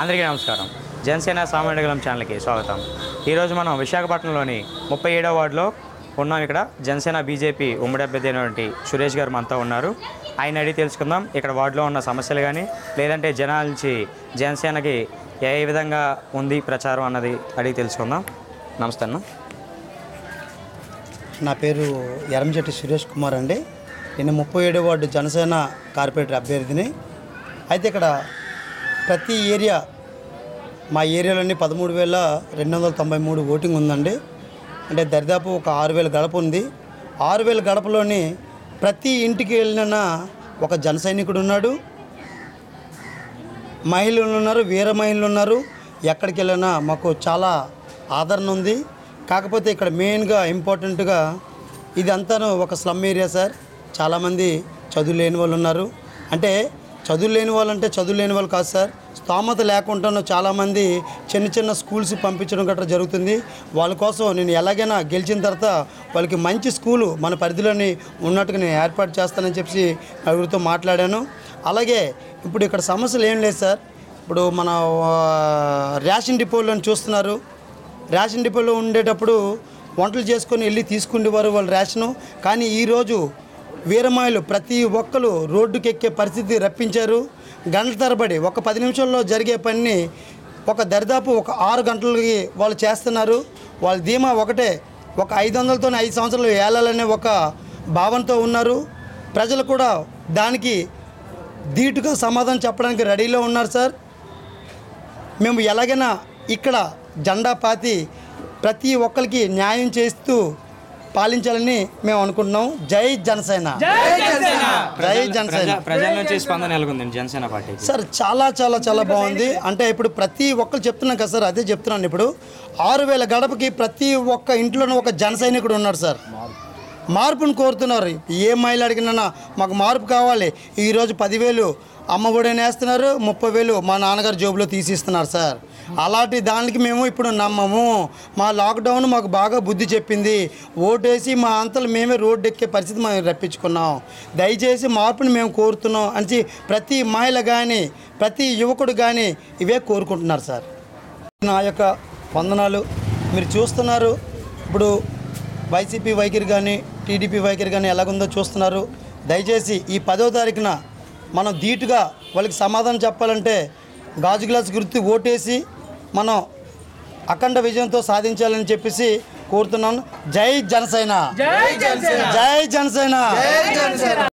అందరికీ నమస్కారం. జనసేన సామాన్యగలం ఛానల్కి స్వాగతం. ఈరోజు మనం విశాఖపట్నంలోని ముప్పై ఏడవ వార్డులో ఉన్నాం ఇక్కడ. జనసేన బీజేపీ ఉమ్మడి అభ్యర్థి అయినటువంటి సురేష్ గారు మనతో ఉన్నారు. ఆయన అడిగి తెలుసుకుందాం ఇక్కడ వార్డులో ఉన్న సమస్యలు కానీ లేదంటే జనాల నుంచి జనసేనకి ఏ విధంగా ఉంది ప్రచారం అన్నది అడిగి తెలుసుకుందాం. నమస్తే అన్న. నా పేరు ఎరంజెట్టి సురేష్ కుమార్ అండి. నేను ముప్పై ఏడో వార్డు జనసేన కార్పొరేటర్ అభ్యర్థిని. అయితే ఇక్కడ ప్రతి ఏరియా మా ఏరియాలోని పదమూడు వేల రెండు వందల తొంభై మూడు ఓటింగ్ ఉందండి. అంటే దరిదాపు ఒక ఆరు వేల గడప ఉంది. ఆరు వేల గడపలోని ప్రతి ఇంటికి వెళ్ళిన ఒక జన సైనికుడు ఉన్నాడు. మహిళలు ఉన్నారు వీర మహిళలు ఉన్నారు. ఎక్కడికి వెళ్ళినా మాకు చాలా ఆదరణ ఉంది. కాకపోతే ఇక్కడ మెయిన్గా ఇంపార్టెంట్గా ఇదంతాను ఒక స్లమ్ ఏరియా సార్. చాలామంది చదువు లేని వాళ్ళు ఉన్నారు. అంటే చదువు లేని వాళ్ళంటే చదువు లేని వాళ్ళు కాదు సార్. స్తోమత లేకుండా చాలామంది చిన్న చిన్న స్కూల్స్ పంపించడం గట్రా జరుగుతుంది. వాళ్ళ కోసం నేను ఎలాగైనా గెలిచిన తర్వాత వాళ్ళకి మంచి స్కూలు మన పరిధిలోని ఉన్నట్టుగా నేను ఏర్పాటు చేస్తానని చెప్పి నలుగురితో మాట్లాడాను. అలాగే ఇప్పుడు ఇక్కడ సమస్యలు ఏం లేదు సార్. ఇప్పుడు మన రేషన్ డిపోలను చూస్తున్నారు. రేషన్ డిపోలో ఉండేటప్పుడు వంటలు చేసుకొని వెళ్ళి తీసుకునేవారు వాళ్ళు రేషను. కానీ ఈరోజు వీరమాయలు ప్రతి ఒక్కరు రోడ్డుకెక్కే పరిస్థితి రప్పించారు. గంటల తరబడి ఒక పది నిమిషాల్లో జరిగే పనిని ఒక దరిదాపు ఒక ఆరు గంటలకి వాళ్ళు చేస్తున్నారు. వాళ్ళ ధీమా ఒకటే ఒక ఐదు వందలతోనే ఐదు సంవత్సరాలు ఏలాలనే ఒక భావంతో ఉన్నారు. ప్రజలు కూడా దానికి ధీటుగా సమాధానం చెప్పడానికి రెడీలో ఉన్నారు సార్. మేము ఎలాగైనా ఇక్కడ జెండా పాతి ప్రతి ఒక్కరికి న్యాయం చేస్తూ పాలించాలని మేము అనుకుంటున్నాం. జై జనసేన. జై జనసేన. ప్రజా ప్రజల నుంచి స్పందన ఎలాగుందండి జనసేన పార్టీకి. సార్ చాలా చాలా చాలా బాగుంది. అంటే ఇప్పుడు ప్రతి ఒక్కరు చెప్తున్నాం కదా సార్ అదే చెప్తున్నాను ఇప్పుడు. ఆరు వేల గడపకి ప్రతి ఒక్క ఇంట్లోనూ ఒక జన సైనికుడు ఉన్నాడు సార్. మార్పును కోరుతున్నారు. ఏ మహిళ అడిగినా మాకు మార్పు కావాలి. ఈరోజు పదివేలు అమ్మ ఒడి వేస్తున్నారు ముప్పై వేలు మా నాన్నగారు జోబులో తీసిస్తున్నారు సార్. అలాంటి దానికి మేము ఇప్పుడు నమ్మము. మా లాక్డౌన్ మాకు బాగా బుద్ధి చెప్పింది. ఓటేసి మా అంతలు మేమే రోడ్డు ఎక్కే పరిస్థితి మేము రప్పించుకున్నాం. దయచేసి మార్పుని మేము కోరుతున్నాం అని ప్రతి మహిళ కానీ ప్రతి యువకుడు కానీ ఇవే కోరుకుంటున్నారు సార్. నా యొక్క వందనాలు మీరు చూస్తున్నారు. ఇప్పుడు వైసీపీ వైఖరి కానీ టీడీపీ వైఖరి కానీ ఎలాగుందో చూస్తున్నారు. దయచేసి ఈ పదో తారీఖున మనం ధీటుగా వాళ్ళకి సమాధానం చెప్పాలంటే గాజు గ్లాస్ గుర్తు ఓటేసి మనం అఖండ విజయంతో సాధించాలని చెప్పేసి కోరుతున్నాను. జై జనసేన! జై జనసేన!